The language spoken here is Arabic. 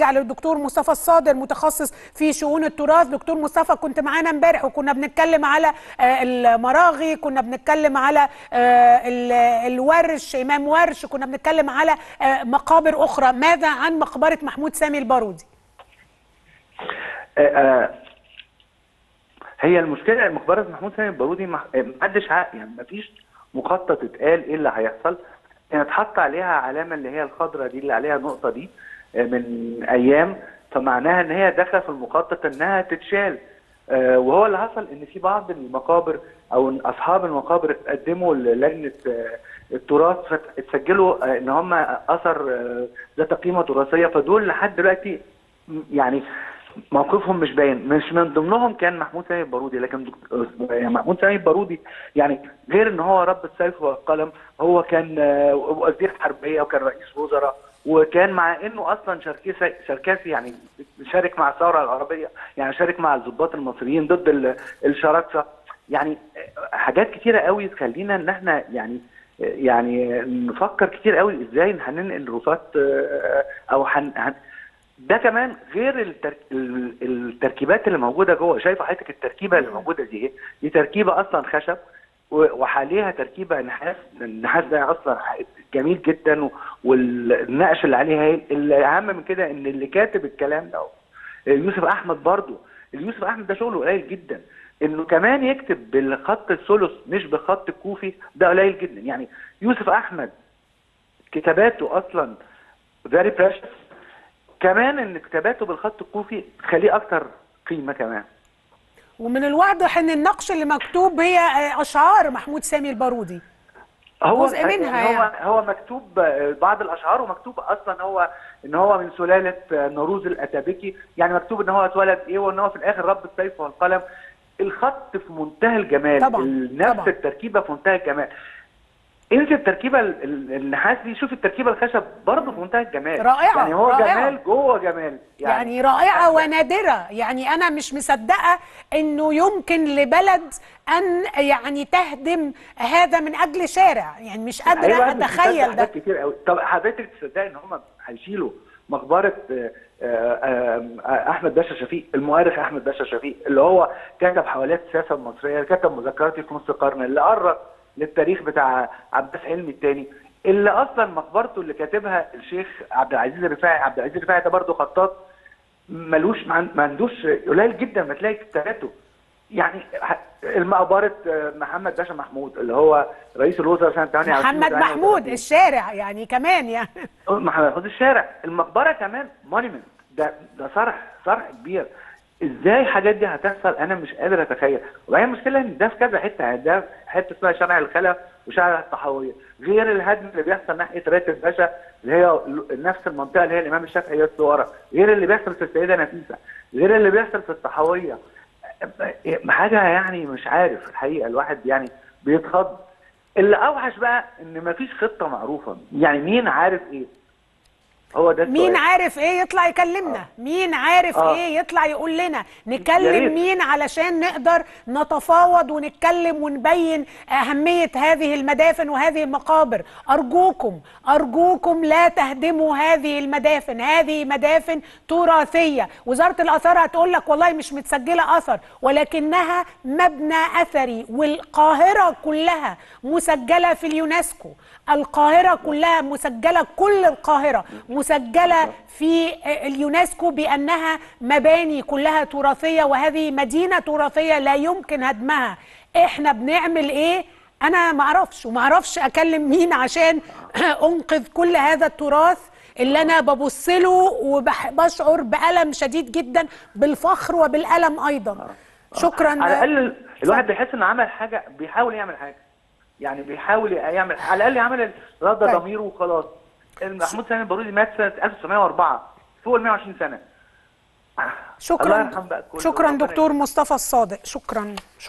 ارجع للدكتور مصطفى الصادر متخصص في شؤون التراث. دكتور مصطفى كنت معانا امبارح وكنا بنتكلم على آه، المراغي كنا بنتكلم على آه، ال- الورش إمام ورش كنا بنتكلم على آه، مقابر أخرى. ماذا عن مقبرة محمود سامي البارودي؟ هي المشكلة مقبرة محمود سامي البارودي ما حدش عارف يعني ما فيش مخطط اتقال إيه اللي هيحصل. اتحط عليها علامة اللي هي الخضراء دي اللي عليها النقطة دي. من أيام فمعناها إن هي داخلة في المخطط إنها تتشال. آه، وهو اللي حصل إن في بعض المقابر أو أصحاب المقابر اتقدموا للجنة آه، التراث فاتسجلوا آه، إن هم أثر آه، ذات قيمة تراثية. فدول لحد دلوقتي يعني موقفهم مش باين. مش من ضمنهم كان محمود سامي البارودي لكن يعني محمود سامي البارودي يعني غير إن هو رب السيف والقلم هو كان آه، وزير حربية وكان رئيس وزراء. وكان مع إنه أصلا شركسي شركسي يعني شارك مع الثورة العربية يعني شارك مع الضباط المصريين ضد ال- الشراكسه يعني حاجات كتيرة قوي تخلينا إن إحنا يعني يعني نفكر كتير قوي إزاي هننقل رفات أو هن هن- ده كمان غير التر... ال- التركيبات اللي موجودة جوه. شايفه حضرتك التركيبة اللي موجودة دي؟ إيه؟ دي تركيبة أصلا خشب. وحاليها تركيبه نحاس النحاس ده أصلا جميل جدا والنقش اللي عليها الاهم من كده إن اللي كاتب الكلام ده يوسف أحمد برضو يوسف أحمد ده شغله قليل جدا. إنه كمان يكتب بالخط الثلث مش بالخط الكوفي ده قليل جدا. يعني يوسف أحمد كتاباته أصلا very precious. كمان إن كتاباته بالخط الكوفي تخليه أكتر قيمة كمان. ومن الواضح ان النقش اللي مكتوب هي آه، أشعار محمود سامي البارودي هو جزء منها هو يعني. هو مكتوب آه، بعض الأشعار ومكتوب أصلا هو إن هو من سلالة آه، نوروز الاتابكي يعني مكتوب إن هو اتولد إيه وإن هو في الآخر رب السيف والقلم الخط في منتهى الجمال طبعاً، نفس طبعاً. التركيبة في منتهى الجمال انسى التركيبه ال- ال- النحاس دي شوف التركيبة الخشب برضه في منتهى الجمال. رائعة، يعني هو رائعة. جمال جوه جمال. يعني, يعني رائعة ونادرة. يعني أنا مش مصدقة أنه يمكن لبلد أن يعني تهدم هذا من أجل شارع. يعني مش قادرة أيوة، مصدق ده. كتير قوي. طب حضرتك تصدقي إن هم هيشيلوا مقبرة آه، آه، آه، أحمد باشا شفيق المؤرخ أحمد باشا شفيق اللي هو كتب حوالات السياسة المصرية كتب مذكراتي في نص القرن اللي قرب للتاريخ بتاع عباس حلمي الثاني اللي أصلا مقبرته اللي كاتبها الشيخ عبد العزيز الرفاعي عبد العزيز الرفاعي ده برضه خطاط ملوش ما عن- ما عندوش قليل جدا ما تلاقي كتاباته. يعني المقبره آه، محمد باشا محمود اللي هو رئيس الوزراء سنة 28 محمد محمود الشارع يعني كمان يعني. محمد محمود الشارع. المقبرة كمان مونيمنت. ده ده صرح صرح كبير. إزاي الحاجات دي هتحصل أنا مش قادر اتخيل. وهي المشكلة إن ده في كذا حتة يعني ده حتة اسمها شارع الخلا وشارع الطحاوية. غير الهدم اللي بيحصل ناحية راتب باشا اللي هي نفس المنطقة اللي هي الإمام الشافعي بس ورا. غير اللي بيحصل في السيدة نفيسة. غير اللي بيحصل في الطحاوية. حاجة يعني مش عارف الحقيقة الواحد يعني بيتخض. اللي أوحش بقى إن مفيش خطة معروفة. يعني مين عارف إيه؟ هو ده مين. عارف إيه يطلع يكلمنا؟ مين عارف آه. إيه يطلع يقول لنا؟ نكلم. مين علشان نقدر نتفاوض ونتكلم ونبين أهمية هذه المدافن وهذه المقابر؟ أرجوكم أرجوكم لا تهدموا هذه المدافن. هذه مدافن تراثية. وزارة الآثار هتقول لك والله مش متسجلة أثر ولكنها مبنى أثري والقاهرة كلها مسجلة في اليونسكو. القاهرة كلها مسجلة كل القاهرة مسجلة في اليونسكو بأنها مباني كلها تراثية وهذه مدينة تراثية لا يمكن هدمها. إحنا بنعمل إيه؟ أنا ما أعرفش وما أعرفش أكلم مين عشان أنقذ كل هذا التراث اللي أنا ببص له وبشعر بألم شديد جدا بالفخر وبالألم أيضا. شكرا. على الأقل الواحد بيحس إنه عمل حاجة بيحاول يعمل حاجة. يعني بيحاول يعمل على الأقل يعمل رد طيب. ضميره وخلاص. محمود سامي البارودي مات سنة 1904 فوق ال 120 سنة. شكرا. شكرا دكتور مصطفى الصادق. شكرا.